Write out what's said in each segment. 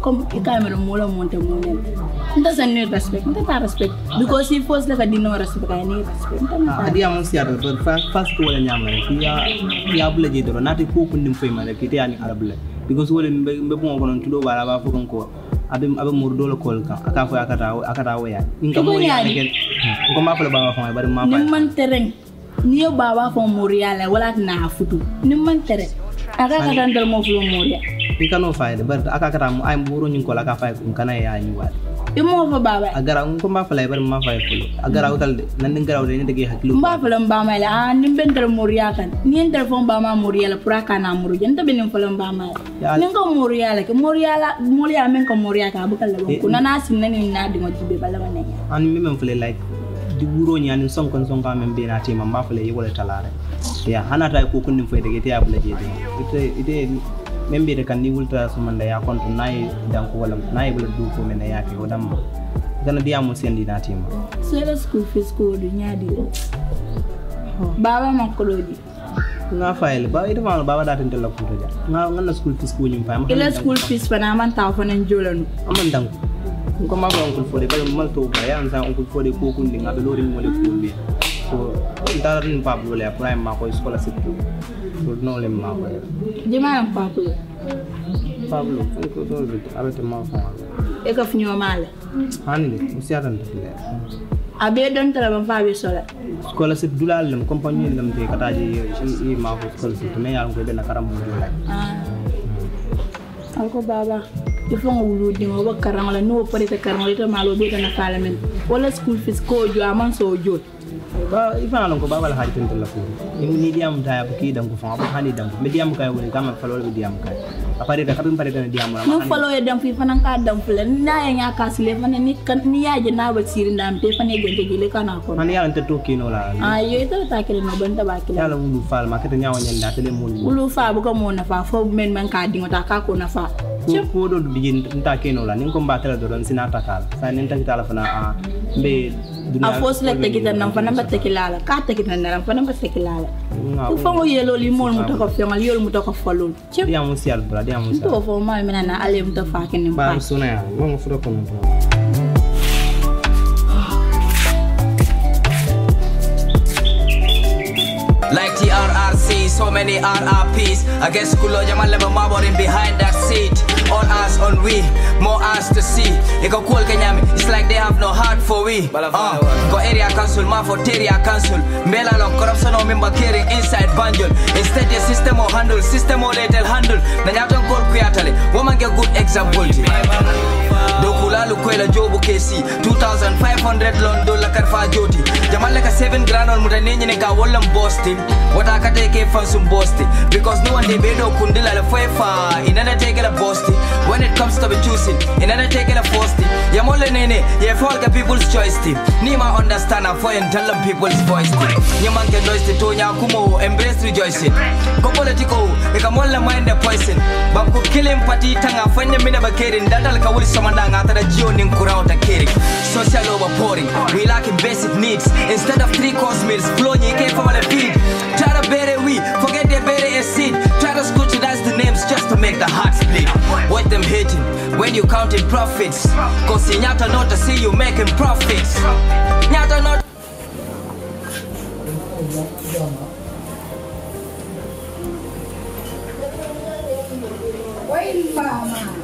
comme i kamera mola monte monen nta sa ni respect nta ta respect because si force la ka dino respect ka ni respect nta na ta adi amon siata to fast ko wala nyama ki ya ya bula je doro nati ko kun nim fayma ki te ani arabula because wala mbe mbe mo konon tudo bala ba fukon ko abe abe murdo la kol kan aka fo akata akata waya inga mo ya ken ko ma fala ba fa bari ma ni fa man tereng ni yo baba fo moria la wala na futu. Ni man tereng aga ka dan dal mo moria i kano fayde bari aka kata ay mburo nyin ko la ka fay ko kana ya ni wala i mo fo baba agara ko ma fala bari ma fay fulo agara utal de nan din garaw de ni dege haklu mba fala ba bama la a ni ben ter moria kan ni en ter fo bama moria la pura kana muru jenta ben fo lon bama Ya. ni ko moria la ke moria la moria men ko moria ka bu kala ko nana sin nani na di mo jibe bala ma ne an mi men fele like di wuro ni anin son kon son ka men be na tema ma fele yewole talare. Ya hanata ko kunnin fayde ge tiya bula jede ite ite men be de kan ni wulta so man da ya konto nay dan ko wala nay bula du ko men ya ke wadam gana diya mo sendi na tema so la school fees ko du nyaadi baba ma ko do di nga fayle ba ite ma baba da tan tella ko to ja. Nga nga school fees ko nyum fam ila school fees fa na man taw fa nan jolanu amman dan ko ma ba on fode ba mal to ba ya an sa on fode ko kundi ngabe lori mo le ko be so dara rin pablo le prime ma ko scholarship to so no le ma ko jema pa ko pablo ko to be abete ma fa e ka fnyo mala hanile musiatan to le abe don tara ban fa be sola scholarship dulal lam compagnie lam te kataji i ma ko scholarship to me ya ko be na karam mo la ah. Alko baba ifo ngo wulu dingo wa karang la no pare ta karang la malo be na kala men wala school fees ko jo aman so jo ba ifana ko baba la hajin to la ko ni diam ta ya ki dam ko fa ba hani dam me diam kay woni kama fa lolo diam kay apare da kabin pare da diam no ma falo ya dam fi fanan ka dam fule na ya nya ka sile fana ni kan ni ya je na ba siri ndam te fane ge ge le kana ko hani ya ante to kino la. Ah yo ito ta kele no ban ta ba kele yala wulu fal ma kete nyawo nyanda tele mun wulu fa bu ko mo na fa fo men man ka dingo ta ka ko na fa ko ko do bijin nta keno la nin ko mbatela do don sina takal sa nin ta kitala fana a mbe a fo sila te kita nan fana ba te kilala ka te kita nan fana ba te kilala ku fa mo yelo li mo mu ta ko fe ngal yol mu ta ko ci dia mo sial bra dia mo sial to fo ma mena na ale mu ta fa ken ba suna ya mo fudo kono Like so many RRPs. I guess Kulo Jamal level marboring behind that seat. All eyes on we, more eyes to see. Iko cool Kenyami, it's like they have no heart for we. Uh, go area council, ma for area council. Mela long corruption or member carrying inside banjul. Instead, the system or handle, system or little handle. Nanyaton call kuyatale, woman get good example. Kwela jobu kesi 2500 lon dolla karfa joti jamalle ka 7 grand on muta nenyine ka wollam bosti wata ka take fansum bosti because no one dey bedo kundila la fefa inana take la bosti when it comes to be choosing inana take la fosti ya molle nene ye fall ka people's choice team ni ma understand and tell them people's voice team ni ke noise to nya kumo embrace rejoicing. Ko politico e ka molle mind the poison. Bam ko killing party tanga fanya mina bakerin dadal ka wuli somanda ngata da jio nin kurao ta kiri social overpouring we lacking basic needs. Instead of three course meals flow ni ke famale feed. Try to better we forget they better a seed. Try to scrutinize the names just to make the heart split what them hating when you counting profits? Cause nyata not to see you making profits. Nyata not Wai mama.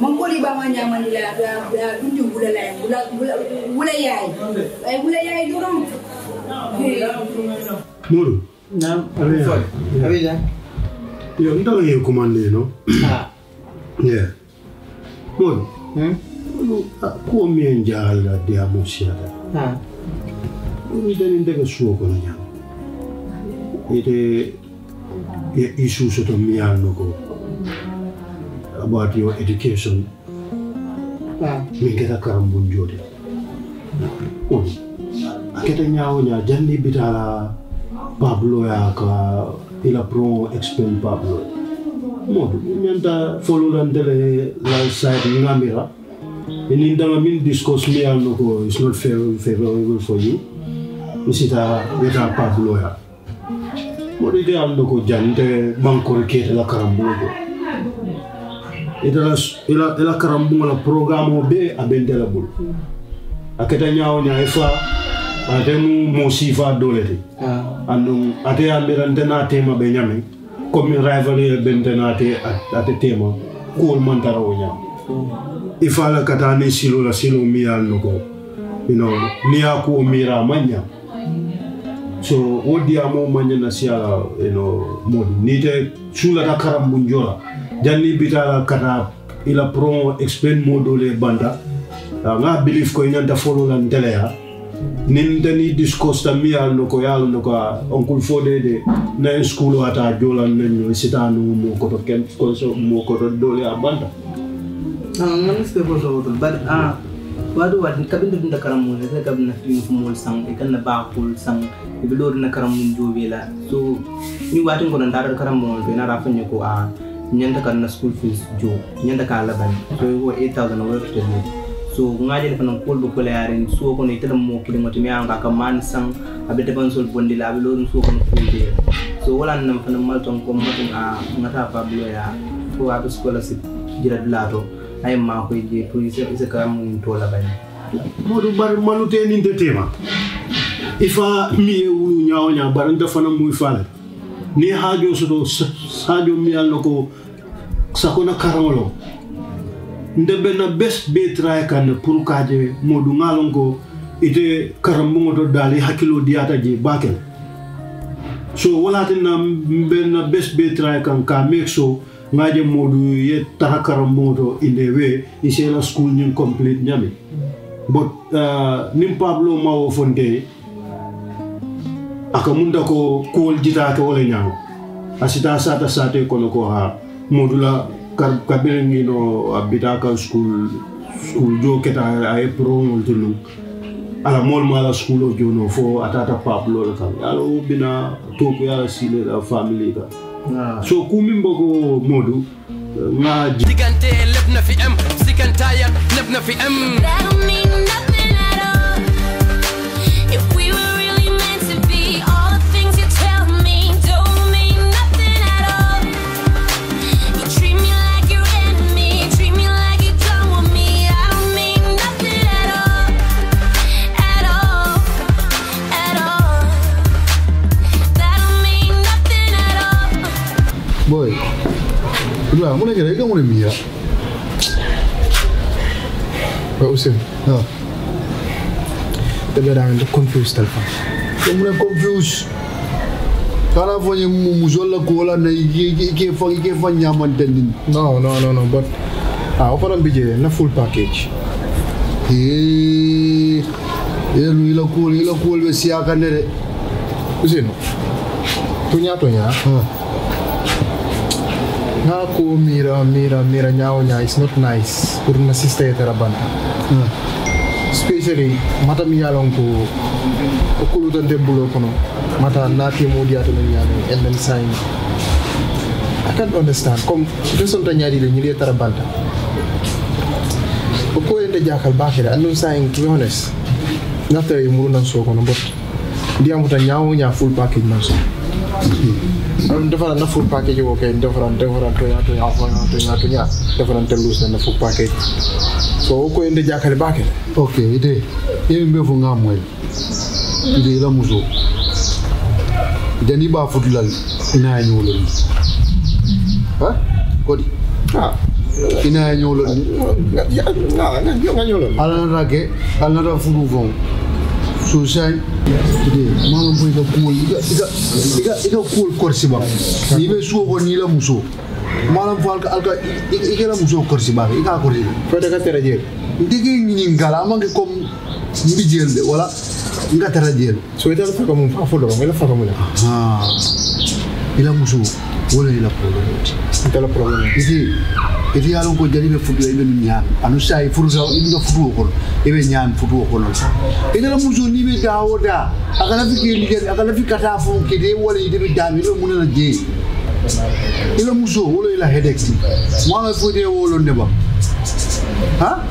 mangkoli ba manya manila da da kunju bula la bula bula bula yai. Ai bula yai eh? do no mulu na abida abida yo ndo ni kumande no? Ah yeah mulu. Hm ko mien jala de amusia da ah ni dani ndega suo ko na nyam ite ya isu soto miano ko about your education. Ah. min keta karambun jode on a keta ñawo ña janni bitala pablo ya ka ila pro explain pablo. Modu ñanta folulantele la side ngamira. Inin danga min discourse miyalno ko is not favorable for you. Isita beta pablo ya. Modu ite alno ko jante bankore kete la karambugo ita ila ila karambunga la programme be a bente la bulu. A keta ñawo ña e fa ate mu mo sifa dolete Ah. andum ate ambirante na tema be ñame comme rivalry bente na te ate tema kuol mantara o ñam i fa la kata ni silo la silo mi yal no ko you know ni ko mira manya. So wo diamo manya na siala you know modi. Ni te sula ta karam bunjola janni bitala kata ila pro explain modo le banda. Ah, nga believe ko inanta follow lan tele ya nin tani discourse ta mi no ko yal no ko onkul fode de na school ata jolan nan no sitanu mo ko to ken ko so mo ko to dole a banda. Ah, man is people so to but ah wadu wad kabin dum karam mo ne kabin na fu mol sang e kan na ba kul sang e bi lor na mun jobe la. So ni watin ko nan dar karam mo be na ra fa ko a nyanda kan na school fees jo. Nyanda ka la ban. So wo 8000 wo to ni so ngaje le fanan kol bu ko yaren so ko ne tele mo kili ngoti mi anga ka man sang abe de ban sol bondi la abe lor so ko ko de. So wala nan fa mal ton ko mo a ngata fa bi ya. Ko abe scholarship jira dulato ay ma ko je to ise ise ka mo to la bani modu bar manute nin de tema. Ifa mi e wulu ñawo ña bar nte fana muy fale ni hajo soto hajo mi ko sakona karangolo. Nde benna bes be try kan pour kaje modu ngalon ko ite karambungo to dali hakilo diata je bakel. So wala tinna benna bes be try kan ka make so ngaje modu ye taha karambungo to inde we isela school nyim complete nyami but uh, nim pablo mawo fonte aka munda ko kuwol jitake wala ñaw asita sata sate kono ko ha. Modula kar kabire ngino a bita kan school school jo keta ay pro ngol tulu. Ala mol mala school of jono fo atata pablo la kan yalo bina toku yala sile la family ka. So kumin boko modu. Nga diggante lépp na fi am sikantaayat lépp na fi am 몰라 아무나 그래 이거 뭐래 미야 ba Ousseynou waaw. dëgg daa mel ni confuse téléphone. mu ne confuse. xanaa foo ñu muso la ko wala i ke fa i ke fa ñaamante ni. non non non non but bi jee na full package. yéen i la kuul i la kuul bɛ siya kan ne de. Tuñaa tuñaa. Ko mira mira mira nyao nya is not nice. Pour na sister tera banta. ah Especially mata mi yalon ko okulu tan bulo kono. Mata nati mo dia to nyano and then sign. I can't understand. Comme ito tanya di ni tera banta. Ko ende jakal bakira andun sign to be honest. Nafta e muru nan so kono but dia muta nyao nya full package man so. defaral na Food package wo kay defaral defaral to ya to ya to ya to ya to ya defaral te lose na full package so ko inde jakale bake ok ide yemi be fu ngamwe ide la muso jani ba futulal ina nyolo ni ha kodi ha ina nyolo ni ya na nyolo ala na rake ala na fudu von so sai ide mama boy ga kul iga iga iga kul korsi ba ni be suo ko ni la muso malam fal ka alka iga la muso korsi ba iga korsi Fo de ka tere jeel. ndigi ni ngala mangi kom mbi jel de wala. Nga tara jel So ita fa ko mum fa fo do ngela fa ko mum. ha ila muso o de la problème n tɛ la problème i tɛ i tɛ yaalon ko jani bɛ fudu la i bɛ nu ɲaami ani sa i furu sa i bɛ fudu o kɔnɔ i bɛ ɲaami fudu o kɔnɔ i tɛ la muso n'i bɛ da o da a kana fi k'i lijɛ a kana fi ka taa fɔ k'i de wale i de bɛ daami i bɛ mun na je i la muso o de la headache maa bɛ foyi de wolo ne ba. Ha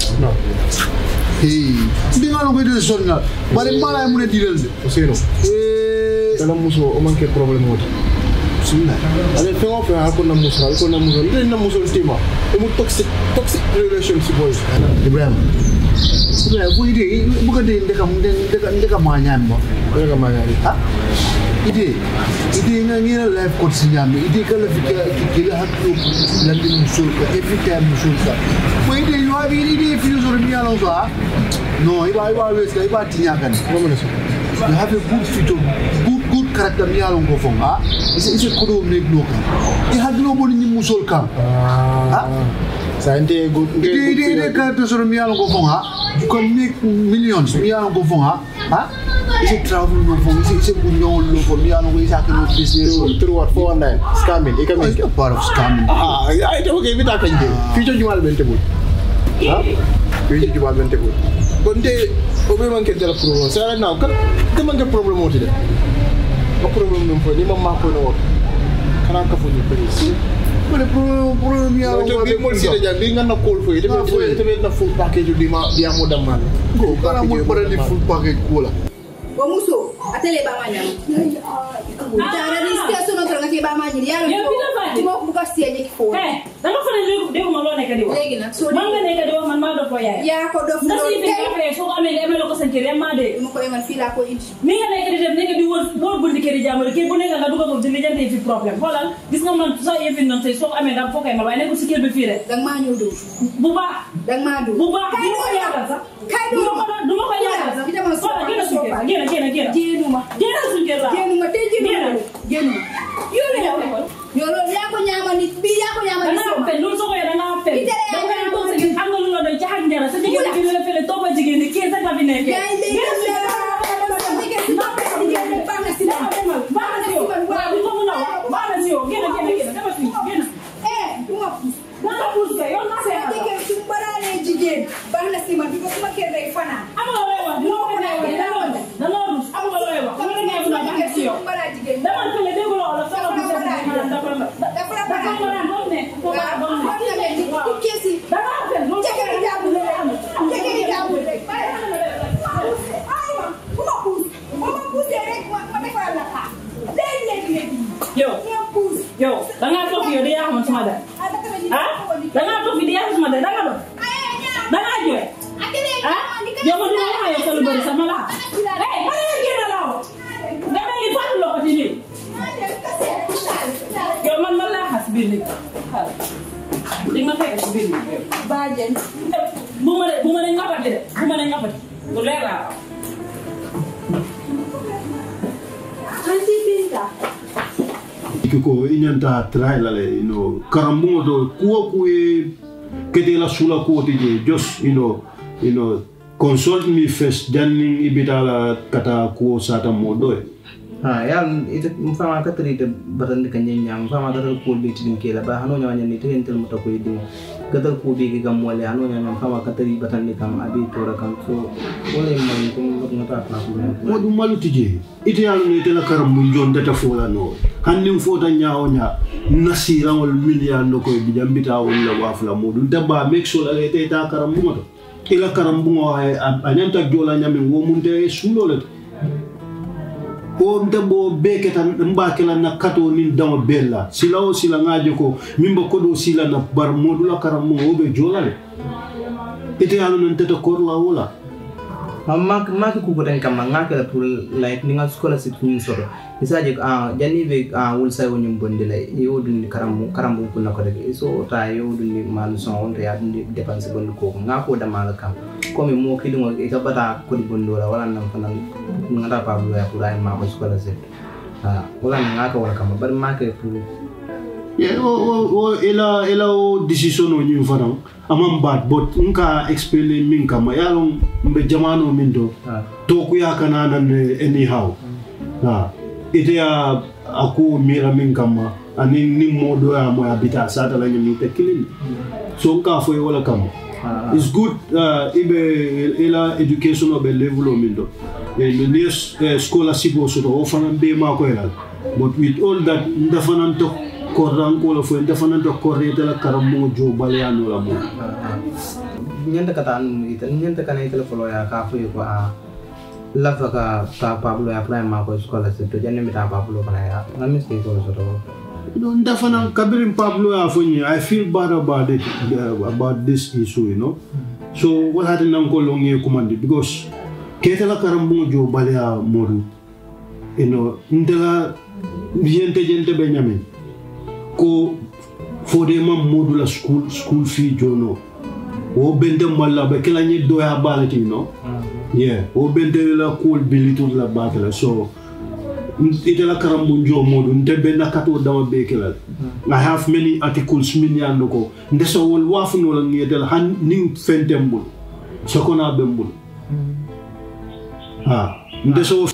ndi nga longo idile sonna bari mala e ya mune dilel de osero eh tala muso o manke problème wota sunna ada tengok apa aku nak musra aku nak musra dia nak musra tema emu toxic toxic relationship boys Ibrahim Sebenarnya aku ide bukan dia dekat dekat dekat manyan mo dekat manyan ha ide ide nga ngira life coach nyami ide kala fika kila hakku lagi musul ka every time musul ka ko ide yo abi ide future mi alon sa no iba iba wes ka iba tinya kan you have a good future good karakter ni yalon go fonga ise ise kodo me glo kan e ha glo bon ni musol kan ha sa ente go de de de karakter so mi yalon go fonga you can make millions mi yalon ko fonga ha ise travel no fonga ise ise go nyon lo fo mi ko isa ise akino business so through what for nine scamming e can make a part of scamming ah i don't give it akan je future jumal bente bul ha future jumal bente bul kon de o be man ke dala problem sara na kan de man ke problem o ti de problème ko ni ma manqué na woon xanaa kafo ñu bëri si. ma ne problème problème yaa woon bi mo si da bi nga na kool fo ite na full package di ma di amu damman ko kana mo pare di full package ko la muso, atele ba manya. Tara di station otro ngati ba manya. Yalo Ya, kita ba? Timo buka siya ni kifo. Eh, dama fana degu degu ma loo nekk di wax. Legi nak so Man nga nekk di wax man doon ko yaay. Ya ko do Nga flo. si fi après soo ko amee nga amee la ko sa kër yaa maa dee. Mo ko eman fila ko indi. mi nga nekk di dem nekk di wër wër bundi yi jàmbur kii bu nekk nga dugg foofu di lijjanti fi problème xoolal gis nga man sa yëfi noonu tey soo ko amee dama fokkee ma waaye nekkul si kër bi fii rek Dang ma ñu do. bu Dang ma do. bu baax Kay ma ko do do. du ma ko ñaanal. dina ma soxla dina soxla génn génn génn. génnuma génnal suñu kër laa. génnuma te génnuma génnuma. yónnee yow loolu yaa ko ñaamal nit bi yaa ko ñaamal nit. dangaa fen loolu soo ko yor dangaa fen. bi tere yaa ko ñaamal nit am nga lu la doy jaxal njëriñ sa jigéen bi la fële toog a jigéen ni kii sa kabi nekk. yaa ngi dégg Bana si yow génn génn génn dama fi génn. Eh, du ma. Dama pour sa yow na seetal. Jigéen baax na si man bi ko kuma kër day fanaan. amul looy wax dina ko nee wax ko iñanta try la le you know karambungo do kuwo kuye kete la sula ti je just you know you know consult me first then ibita la kata kuwo sata mo do ha ya ite mfama katri te batandi kan nyam mfama katal ko be tidin kela ba hano nya nyani te entel mata ko yidi katal ko be gam wala hano nya mfama katri batandi kam abi tora kam so wala man ko ngata ta ko mo dum malu ti je ite ya no ite la karambu jon fola no hannin fota ñawoña nasirawol milliard no koye bija mbitawol la wafula muɗum dabba make sure ala ite ta karambuŋo to ila karambuŋo a ñanta jola ñamin wo mun te suulole to. Ko nte bo bee keta n b'a na katoo ni daŋo bɛɛ la sila o sila ŋa ko min kodoo sila na bari modula karambuŋo wo be jola le. Ite ye a lono ntete la wo mamma maki kukoten kamma nga kela pour like ni nga scholarship ñun soto isaje ah janni be ah wul say woni bonde lay yo dundi karam karam bu kunna ko rek so ta yo dundi malu son on ya dundi dépense bon ko nga ko dama la kam comme mo kidi mo e bata ko di bondo la wala nan fanan nga ta pa bu ya pour ay ma ko scholarship ah wala nga wala kam bar ma ke Yeah, o, o, o, ila, ila o decision o ñin fanaŋ amam baat but nka explain min kama ye lon mbe jamano min to ah tokuya kana nan anyhow ha. Ite ya aku mira min kama ani ni modo ya mo ya bita sata la te kilin. So nka fo wala kama. It's good uh, ibe ila education o be level o min do e me ne uh, scholarship o soto. O fana be ma ko but with all that nda fana to korran ko la fo nda fana to korrete la karam mo jo balyano la mo ñanta kata anu ita ñanta kana ita folo ya ka fu ko a lafa ka ta pablo ya prime ma ko skola se to janne mi ta pablo kana ya ngami sti ko so to Don't definitely Kabirin Pablo Afonyi, I feel bad about it about this issue, you know. So what happened nang ko long ye commanded because kete la karambo jo balea modu. You know, ndela yente jente benyamin. Ko for the mam modu la school school fee jono. O bente malla be kala nye do ya balati, you know. Yeah, o bente la cool bilitu la batala. So ite la karambu njo modu nte be nakato dama be kelal i have many articles min yando ko nde so wol wafu no la ngedel han ning fentembul so kona bembul ha nde so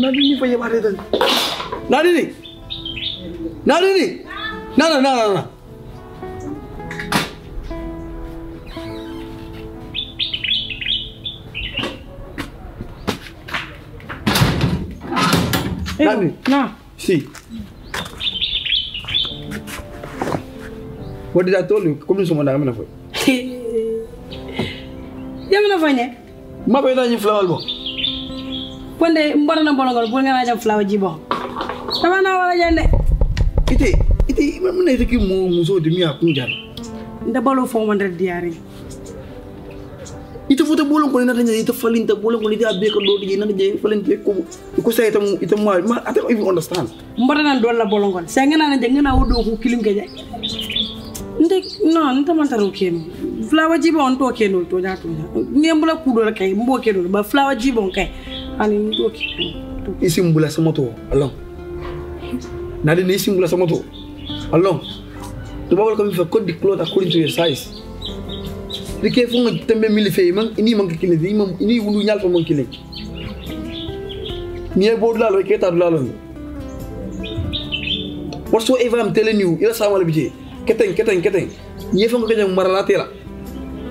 Nadini fa yabare dan. Nadini. Na nini? Na na na na. Nani? Na. See. What did I tell you? Kumbe somo ndanga mnafanya. Ya mnafanya? Mabe ndani flower bo. Kwende mbona na mbona ngalo bunga na flower jibo. Tabana wala jande. Ite ite mun ne take mu muso da miya kun jar. Nda balo fo man diari. Ite futa bolon ko na tanya ite falinta bolon ko ite abe ko do di na je falinta ko ko say ita ita ma ma I don't even understand. Mbara na dolla bolongol. Sa ngana na jangana wudo ku kilim keje. Nde no nta man taro kenu. Flawa jibo on to kenu to ja to. Ni mbula kudo kay mbo kenu ba flawa jibo kay. Ani kenu. Isi mbula sa moto along. Na de isi mbula sa moto along. To bawal ko mi fa code cloth according to your size. Dike fu nga tembe mili fe ini man kile di man ini wulu nyal fa man kile. Ni e bod lalo ke ta lalo. Whatsoever I'm telling you, ila sama le bije. Keteng keteng keteng. Ni fa nga kajang marala tela.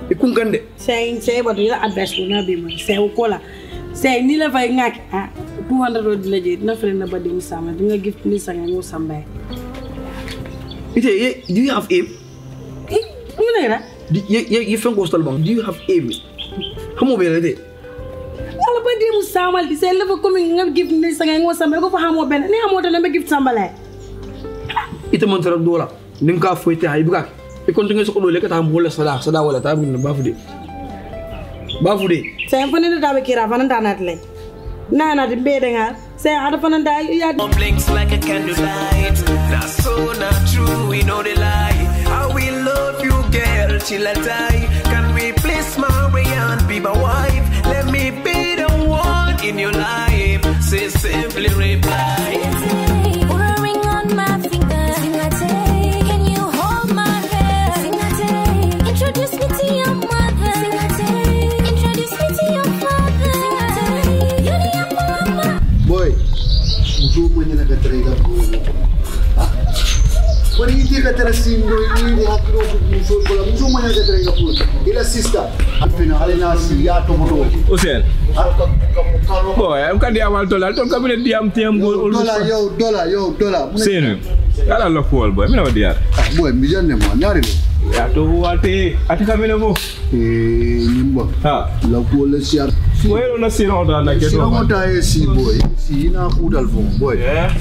Ikun gande. Say say but ila address ko na be man. Say ko la. Ni la fay ngak 200 do la je na fere na badi musama di nga gift ni sanga ngo sambay. Ite ye- do you have aim? Eh, ngene ra. Di- Ye ye ye fen ko stal bang. Do you have aim? Hamo be de. Ala badi musama di fa ko mi nga gift ni sanga ngo sambay ko fa hamo ben ni hamo to na be gift sambale. ita man tara dola nin ka foite hay buka e kon tinga soko dole ka ta mo la sada sada wala ta bin ba fude ba fude Say fa ni da be kira fa nan ta nat lay. Na na di be de nga. Say fa nan da ya blinks like a candlelight. That's so not true, we know the lie. I will love you, girl, till I die. Can we please marry and be my wife? Let me be the one in your life. kabul. Politika terassindu ini hakno musul kola musul manya ke terang kabul. Ila sista. Alfina alenasi ya tomoto. Usen. Boy, am kan dia wal dollar ton kabine diam tiam gol. Dollar yo dollar yo dollar. Senu. Kala lokol boy, mina wadiar. Ah boy, mijan ne mo nyari Ya to wate, ati kamene mo. Eh, boh. nimba. Ha. Lokol siar. Well, una si roda na ke. Si roda e si boy. Si na huda boh. al vong boy. Yeah.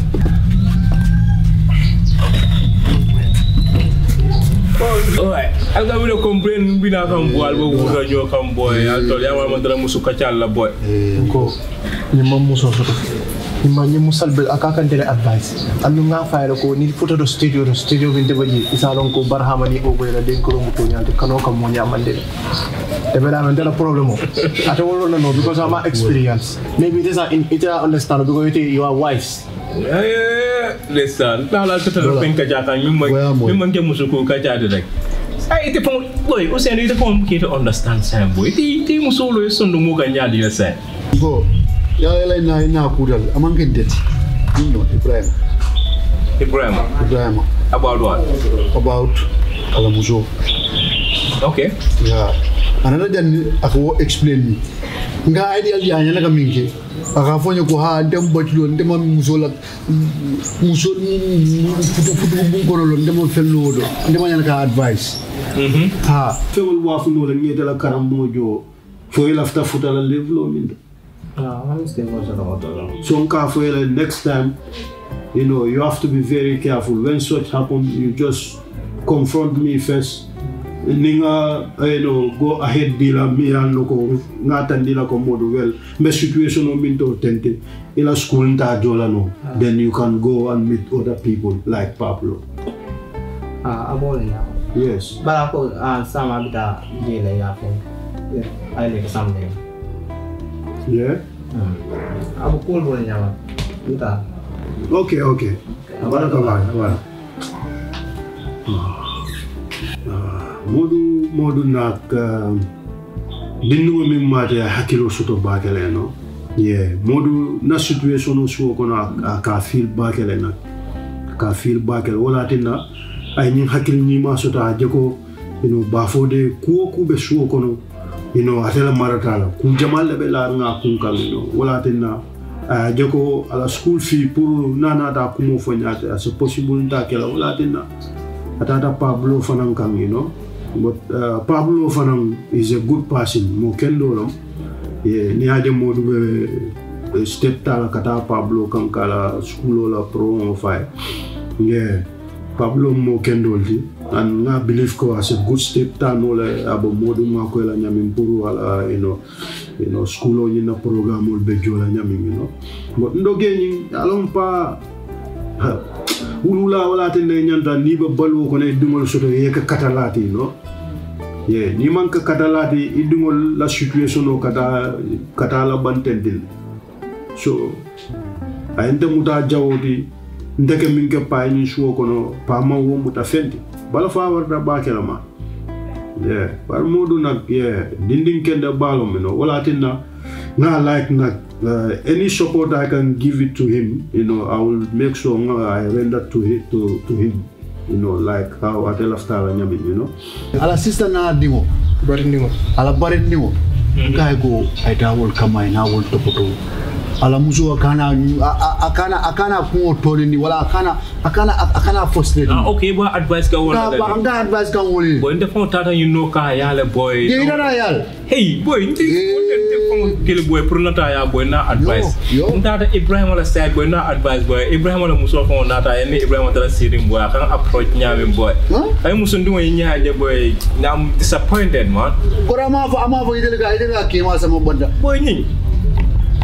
Alright, aga bilo complain bina kan boy albo huda nyo kan boy. Alto ya mama dara musuka challa boy. Eh, ko. Ni mamu so so. Ñimma ñimmu salbel a kakantele advice. Andu nga fayra ko ni foto do studio do studio bin de baji isalon ko barhama ni o boyla den ko mo to nyante kano kam mo nyamande e be dama ndela problem o. Ata wolo no no because I'm experience. Maybe it is a in it a understand because it you are wise. Listen, na la tata do pen ka jaka nyum ma nyum ma ngem musu ko ka jade rek. Ay ite pon boy, o sen ite pon ki to understand sam boy. Ti ti musu lo sondo mo ka nyadi ya sen. Go. Ya ela ina ina kudal. Amang kendeti. Ino Ibrahim. Ibrahim. Ibrahim. About what? About Alamuzo. Okay. Ya. Another than ako explain ni. Nga idea ya yana ka mingi. Akafanya ko ha ndem batulo ndem muso la muso futu futu bunkono lo ndem fello do. Ndem yana ka advice. Mhm. Ha. Fewol wafu no la ni dala karam mojo. Fo ila lafta futa la levlo lo min. Ah, I'm still watching the water. So nka fo ila next time you know you have to be very careful. When such happen you just confront me first. Ninga you know go ahead dila mi al no ko ngata dila ko modu well me situation o min to tente ila school nta jola no. Then you can go and meet other people like Pablo. Ah, I'm all now. yes. But ako, ah, sama bita jela ya fin. Yeah, I like something. Yeah. Ah, Aku cool boleh nyawa. Kita. Okay, okay. Abang nak kawan, abang. Ah, modu modu nak um, bindu mi mate hakilo soto bakele no. Yeah, modu na situation no suo kono ka feel bakele na. Ka feel bakele wala tinna ay ning hakil ni ma soto ajeko ino bafode kuo kube suo kono ino atela maratala ku jamal be la nga kun kam ino wala tinna a jeko ala school fee pour nanata kumo fo ñate as possible nta kela wala tinna atata Pablo fanan kan you know. But uh, Pablo fanan is a good person. Mo kendo lam yeah, ni aje modu be step tala kata Pablo kan kala school la pro mo fay yeah Pablo mo kendo and nga believe ko as a good step ta no le abo modu ma ko la nyamin puru wala you know you know school o nyina programme ol be jola nyamin you know. But ndoge ni alon pa wulula wala tende nyanta ni ba balu ko ne dungol soto ye ka katalati no ye ni man ka katalati i dungol la situation o kata kata la bantendil so ayente muta jawoti ndeke min ke pay ni suwo kono ma wo muta fenti bala fa warta bakela ma. Yeah par modu nak yeah dindin kende balo mino wala tinna nga like nak uh, any support I can give it to him you know I will make sure nga I render to him to, to him you know like how atela stala nyami you know. Ala sister na dingo. Bari ndingo ala bari dingo. Kay ko ay tawol kama ina wol topoto ala muso akana akana akana kungo tole ni wala akana akana akana frustrate Ah, okay, ba advice ka wala ka ba da. anga advice kan woli Boy, nte fon tata you know ka ya le boy. ye ina na yal hey boy nte fon kele boy pour nata ya boy na advice. Ndata ibrahim wala side boy na advice boy. Ibrahim wala muso fon nata ya ni ibrahim wala sirin boy. Kan approach nyame boy. Ay muso ndimo nyaaje boy. I'm disappointed man. Kora ma fa ama fa idele ka idele ka kema sama banda boy ni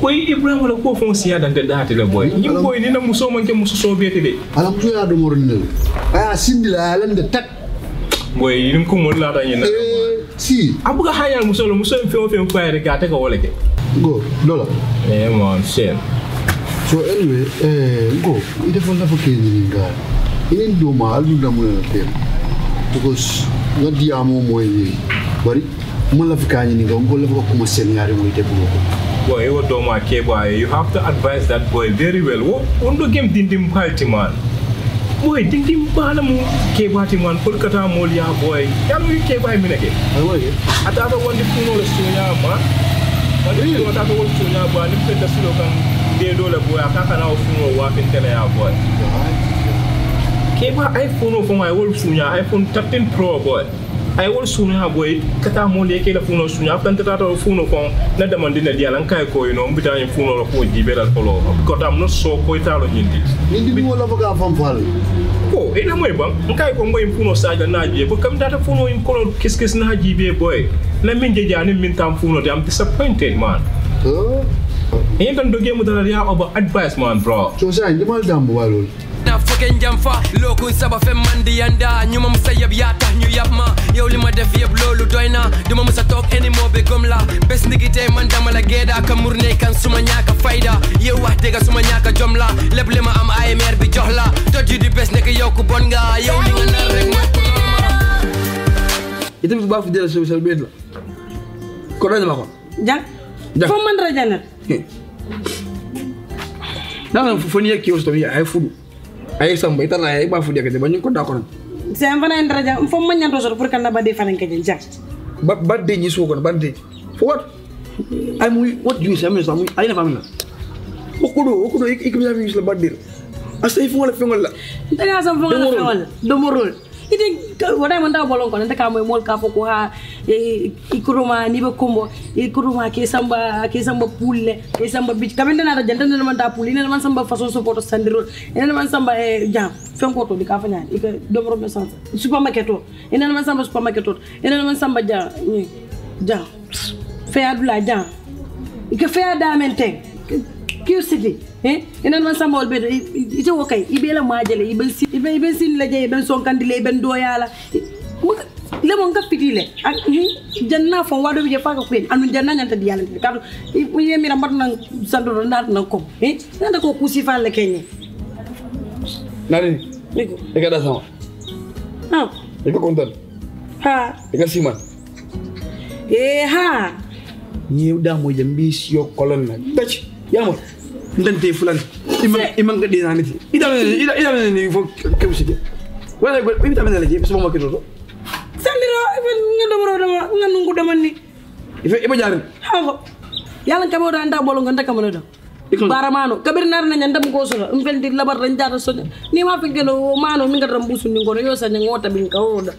boy ibrahim wala ko fon siya dante date le boy. Ni boy ni na muso man ke muso so bete de. Ala muso ya do morne aya sindila ala nde tak boy ni ko mol la ta nyina si. Abuga hayal muso le muso fe fe fa re ka ta ko wala ke. Go lola eh man shit so anyway eh go. Ite fon la fo ke ni nga inen do ma alu da mo na tem because ngadi amo mo yi bari mo la fika ni nga ngol la ko kuma sen ngari mo ite bulo boy wo do ma ke boy. You have to advise that boy very well. Wo undo gem dindim party man. Boy ding bala mu ke bati man. Pol kata mol ya boy. Yalo ke boy mi nake ata ba wonde funo le sunya ma. Wonde funo ta ko sunya ba ni pe da silo kan de dole boy. Aka kana o funo wa fin tele ya boy. Ke ba iphone fo ma wol sunya iphone 13 pro boy ay wol sunya boy kata mol ye ke la funo sunya kan tata to funo fo na demande na diala kan ko no mbita en funo lo ko jibela ko ko tam no so ko italo nyindi Nindi mo la baga fam fal. ko ina moy bang nkai ko ngoy funo saga naji ko kam data funo in ko kis kis naji be boy na min je jani min tam funo de am disappointed man. Yin tan doge mu dara ya oba advice man bro. So sai ndi mal dambo walol na fucking jamfa. Lokun saba fe mandi yanda nyuma musa yab yata ñu yab ma. Yow li ma def yeb loolu doy na. Duma musa toog anymore be gom la bés nigi tey man dama la geeda ka murne kan suma ñaaka fayda yow wax dëgga suma ñaaka jom la lépp li ma am AMR bi jox la doj yu di bés nekk yow ku bon nga yow li nga nar rek mooy ku ite mi ba fidela social media ko do ma ko Jak. fo man ra janet na fo ni yake yosto mi ay fudu ay samba ita na ay ba fudu yake ba ñu ko da ko c'est fana en raja fo man nyanto so pour kan na ba de fanan ke jak ba ba de ni so ko ba de for what ay muy what you say me so muy ay na famina okudo okudo ikimi ya mi la ba de asay fu wala fengol la daga sam fo ngala fewal do morol ite wada man da bolon ko nda ka moy mol ka fo ko ha e ikuruma ni be kombo ikuruma ke samba ke samba pulle ke samba bich. Kamende na da janta na man da pulle ne man samba façon photo sandiro ne man samba e jam fen ko to di ka fa nyaan ike do moro message supermarket to ene man samba supermarket to ene man samba ja ni ja fe adula ja ike fe ada mente curiosity eh? Enen man samba wolbe ite wo kay ibe la majele ibe si ibe ibe sin la jey ben son kandile ben do yala. Le mon ka fitile ak ni janna fo wado je fa ko pen anu janna nyanta di yalla ka mu yemi ra mat nan sando do ndat nan ko eh? Nanda ko kusi fa le kenye. Nani? Niko e ka da sama ha. E ka kontan? Ha. E ka siman? Eh ha. Ni da mo jambi siyo kolon na. Tach yamo ndante fulan. Iman iman ga dina niti ida ida ida ni? Fo kebsike wala la je so mo kedo sandiro ibe ngado boro dama nganu ko dama ni. Ife ibe jarin ha ko yalla ka bo da nda bolo nganda kamana do baramano kabir nar na nyanda ko so um feldi labar ran jara so ni ma no mano mi ngadram busu ni ngono yo sa ngota bin ka roda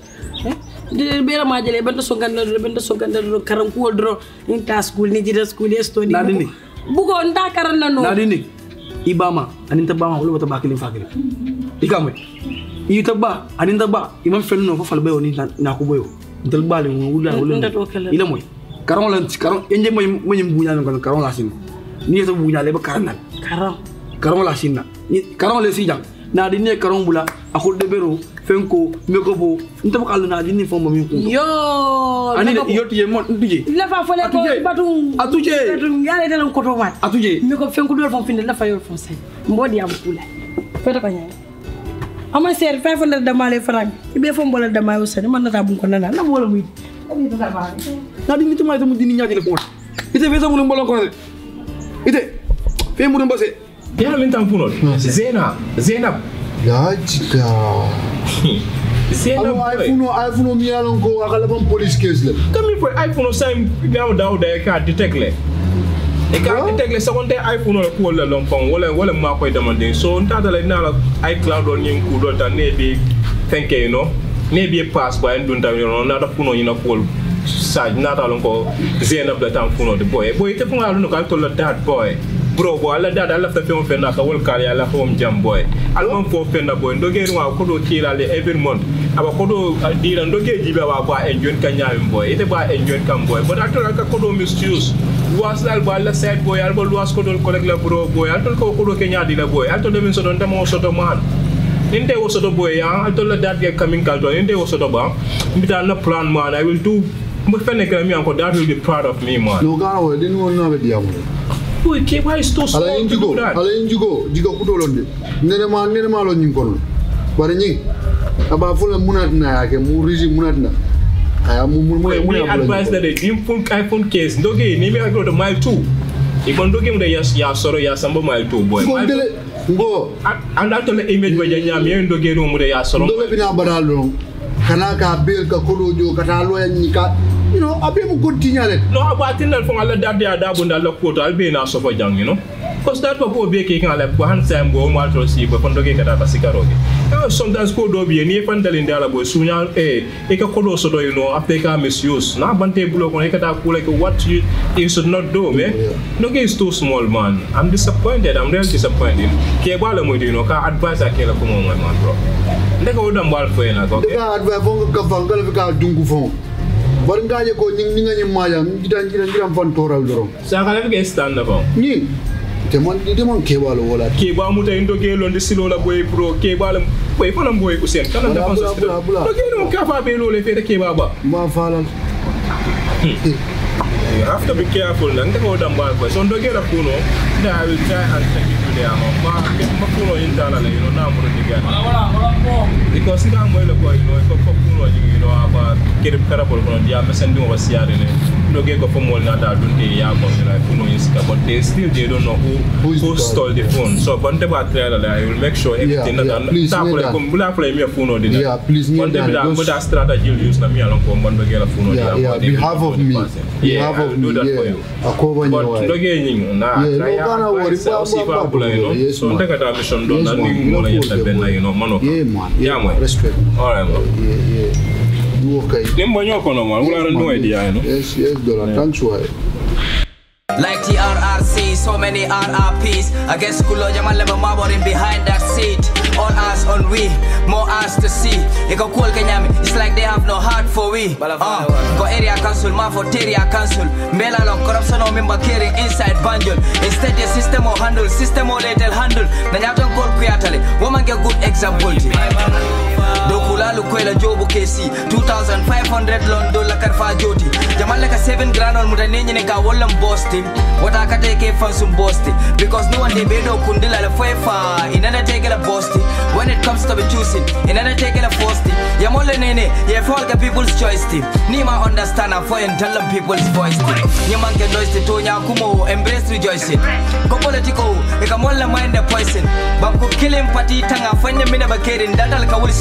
de bela ma jele benta so ganda do benta so ganda do karam ko dro in ta school ni jida school esto ni ಬುಗೋಂತಾಕರನ್ನ ನಾಡಿನಿ ಈ ಬಾಮ ಅನಿಂತ ಬಾಮ ಅವಳು ಬತ್ತ ಬಾಕಿಲಿ ಫಾಕಿಲಿ ಈಗ ಮೈ ಈ ತಬ್ಬ ಅನಿಂತ ಬಾ ಇಮಂ ಫ್ರೆಂಡ್ ನೋ ಫಲ ಬೈ ಒನಿ ನಾಕು ಬೈ ದಲ್ ಬಾಲಿ ಉಲ್ಲ ಉಲ್ಲ ಇಲ್ಲ ಮೈ karon lan karon enje moy moy buñal ngon karon lasin. Ni to buñal le ba karon karon karon lasin na. Karon le si jang na di ne karon bula aku debero fenko mekobo ntabu kalu na dini fo mami kunto yo ani yo tiye mon tuje. La fa fole ko batu. Atuje. Batu yale dela ko to wat atuje. Meko fenko dol fon finde la fa yol fon sen mbodi am kula feta ko nyaa ama ser fa fa la damale franc be fo mbola damay o sen man nata bun ko nana. Na wala muy na dini to may to dini nyaati le fon ite fe to mun mbola ko ite fe mun mbose. Yalo min tam funol zena zena ya jika zenab alo iphone iphone mi yalon ko akala ban police case le. Kami fo iphone sam biamo daw da ka detect le. E ka detect le. Seconde iphone la ko la lon pon wala wala ma koy demande so nta dala na la icloud on yin ku do ta ne bi thank you know. Ne bi pass ba en dun ta no na da funo yin ko sa side nata lonko Zainab da tan funo the boy. Boy te funga luno kal to dat, boy. Bro bo ala dada ala fta fion fenda ka wol kali ala home jam, boy. Al mom fo fenda, boy. Ndo geri wa ko do tira le every month. Aba ko do dira, ndo ge jibe wa ba en jon kan nyaami boy. Ite ba en jon kan boy. But actor ka ko do misuse. Luas dal ba ala side, boy. Al bo luas ko do collect la bro, boy. Al to ko ko do kenya dila boy. Al to de min so don tamo so to man. Ninte wo soto boy, ya. Al to la dat ge coming kal to ninte wo soto ba. Mbita na plan man. I will do mo fẹ́ nìkan mi àǹkọ̀ dad will be proud of me man. no ghana wọlé ní wọn náà bẹ di àwọn. boy k? Why is too small to do that. ala yin jigo jigo kuto londe nenema nenema lo nyin kono bari nyin aba fula munatina yake mu risi munatina aya mu mu mu mu ya advice that the infant iphone case. Ndoge ni me agro the mile 2 ibo ndoge mde yas ya soro ya sambo mile 2 boy. Ngondele ngo. Anda to le image ba janya me ndoge no mde ya soro. Ndoge bina badalo kana ka bil ka kodo jo kata lo ya you know, a bit of good thing at it. No, but I think that from all that day, that when I look out, I'll be in a sofa jang, you know. Because that what we be kicking like one time go mal to see, but when they get a cigarette. Now sometimes go do be any fan telling the Arab soon eh, it can call also you know after it can misuse. Now bante block on it like what you you should not do, man. No game is too small, man. I'm disappointed. I'm really disappointed. Ke bala mo you know, ka advice akela ko mo man, bro. Ndeka udam bal fo ena ko. Ndeka advice fo ka fo ka dungu fo. Barintaje ko nying nyinga nying maya, ngira ngira ngira mfantora uloro. Saka lefi ke standa ba. Ni. Demon demon keba lo wala. Keba muta indo ke lo ndisi lo la boy pro keba lo boy fana boy kusen kana da fansa stra. To ke no kafa be lo le fere keba ba. Ma fala. You have to be ko. So ndo ke ra kuno. I will try and take. yama ma ma kuno yin tana le no na mur diga because ga mo le ko no ko kuno jingi no aba kirim karabol ko dia mesen dum wasiare ne no get phone mall na that don't they yeah but like phone is but they still they don't know who Who's who stole the phone. So but they were try that I will make sure everything yeah, that yeah, please that for come will apply me a phone or the Yeah, please me that. But that strategy you use na me along come one get a phone or the Yeah, behalf of me. Behalf of me. Yeah. Akoba ni wa. But don't get anything na. Yeah, no gonna worry. See for popular you know. So take that mission done. That thing more like that ben you know man. Yeah man. Yeah man. Respect. All right man. Yeah yeah you okay nimbo nyoko no man wala ndo idea you know yes yes dollar thanks why Like TRRC, so many RRPs. I guess Kulo Jamal Leba Maborin behind that seat. All eyes on we, more eyes to see. Iko cool Kenyami, it's like they have no heart for we. Uh, go area council, ma for area council. Mela long corruption or member carrying inside bundle. Instead, the system or handle, system or little handle. Nanyaton call kuyatale, woman get good example. Dokulalu kwela jobu kesi 2500 lon dolla karfa joti. Jamalle ka 7 grand on muta nenyine ka wollam bosti wata ka take fansum bosti because no one dey bedo kundila la fefa inana take la bosti when it comes to be choosing inana take la fosti ya molle nene ya fall ka people's choice team ni ma understand and for and tell them people's voice team ke noise to nya kumo embrace rejoicing. Ko politico e ka molle mind the poison. Bam ko killing party tanga fanya mina bakerin dadal ka wul